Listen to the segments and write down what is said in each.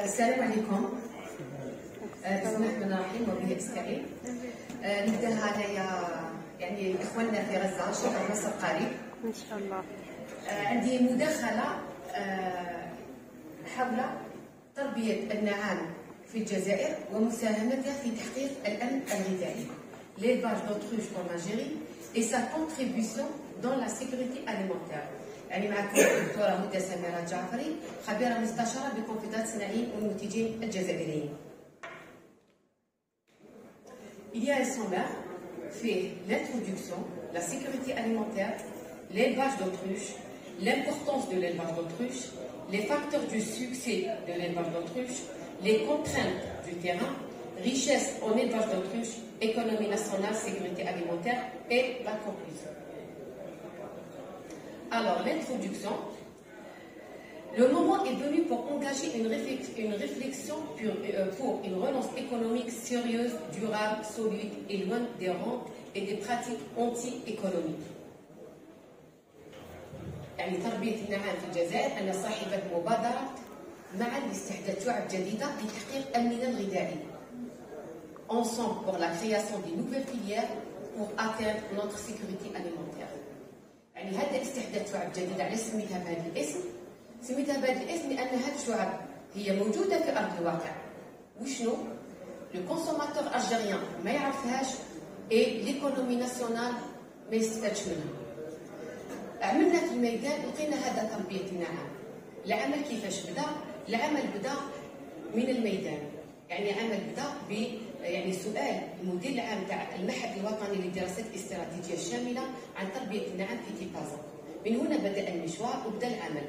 السلام عليكم. آه، بسم الله الرحمن الرحيم وبه استعين آه، نبداها انايا يعني إخواننا في غزة شهر مصر قريب إن شاء الله. آه، عندي مداخلة حول تربية النعام في الجزائر ومساهمتها في تحقيق الأمن الغذائي l'élevage d'autruche en Algérie et sa contribution dans la sécurité alimentaire. يعني معكم الدكتورة هدى سميرة جعفري خبيرة مستشارة بكونفدرالية الصناعيين والمنتجين الجزائريين. Il y a un sommaire fait l'introduction, la sécurité alimentaire, l'élevage d'autruche, l'importance de l'élevage d'autruche, les facteurs du succès de l'élevage d'autruche, les contraintes du terrain, richesse en élevage d'autruche, économie nationale, sécurité alimentaire et la conclusion. Alors, l'introduction. Le moment est venu pour engager une réflexion, euh, pour, une relance économique sérieuse, durable, solide et loin des rentes et des pratiques anti-économiques. يعني تربية النعام في الجزائر أنا صاحبة مبادرة مع لاستحداث شعب جديدة لتحقيق أمننا الغذائي. Ensemble pour la création de nouvelles filières pour atteindre notre sécurité alimentaire. يعني هذا استحداث شعب جديدة علاش سميتها بهذا الاسم؟ سميتها بهذا الاسم لأن هذه الشعب هي موجودة في أرض الواقع وشنو؟ le consommateur algérien ما يعرفهاش et l'économie nationale ما يستفادش منها عملنا في الميدان لقينا هذا تربية النعام العمل كيفاش بدا؟ العمل بدا من الميدان يعني عمل بدا ب يعني سؤال المدير العام تاع المعهد الوطني للدراسات الاستراتيجيه الشامله عن تربية النعام في تيبازا. من هنا بدأ المشوار وبدأ العمل.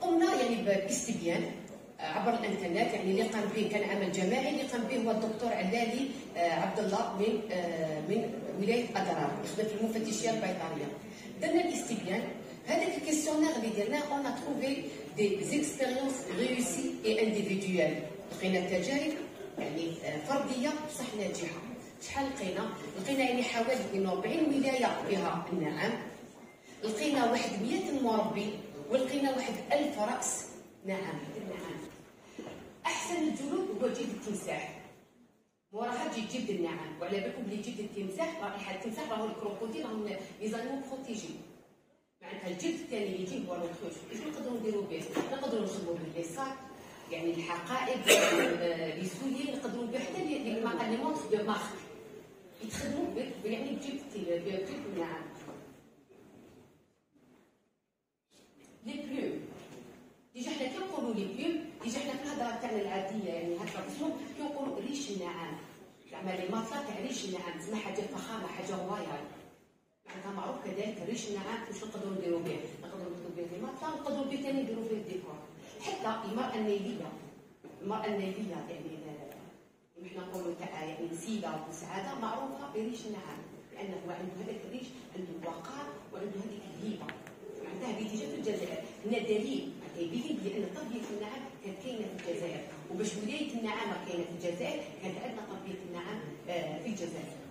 قمنا يعني بالاستبيان عبر الإنترنت. يعني اللي قام به كان عمل جماعي اللي قام به هو الدكتور علالي آه، عبد الله من آه، من ولاية أدرار يخدم في المفتشية البيطرية. درنا الاستبيان. هذاك ال questionnaire اللي درناه on a trouvé des expériences réussies et individuelles لقينا تجارب يعني فردية بصح ناجحة. شحال لقينا؟ لقينا يعني حوالي 42 ولاية فيها النعام لقينا واحد 100 مربي ولقينا واحد 1000 رأس النعام أحسن الجلود هو جلد التمساح. موراها تجي جلد النعام وعلى بالكم بلي جلد التمساح رائحة التمساح راهو الكروكوديل راهم لي بروتيجي معناتها الجلد الثاني اللي يجي هو الوحوش. إيش نقدروا نديروا به؟ نقدروا نخدموا به les sacs يعني الحقائب les souliers نقدروا بها حتى les marques les montres de marque يتخدموا يعني بجيب بجيب النعام les plumes déjà حنا كي نقولوا les plumes déjà حنا في الهضره تاعنا العاديه يعني هكا باسمهم كي نقولوا ريش النعام زعما les matelas تاع ريش النعام تسمى حاجة فخامه حاجة royale معناتها معروف كذلك ريش النعام واش نقدروا نديروا به نقدروا نديروا به في الماطلا نقدروا به ثاني نديروا به الديكور حتى المرأة النيلية المرأة النيلية يعني نحن نقولوا تاع يعني نسيبة وسعادة معروفة بريش النعام لأنه هو عنده هذاك الريش عنده وقار وعنده هذيك الهيبة. معناتها هذه في الجزائر. هنا دليل يبين بأن تربية النعام كانت كاينة في الجزائر. وباش ولاية النعامة كاينة في الجزائر كانت عندنا تربية النعام آه، في الجزائر.